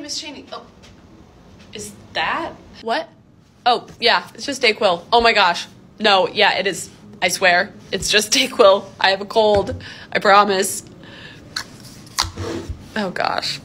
Hey, Miss Cheney. Oh, is that what? Oh, yeah, it's just Dayquil. Oh my gosh. No, yeah, it is. I swear, it's just Dayquil. I have a cold. I promise. Oh gosh.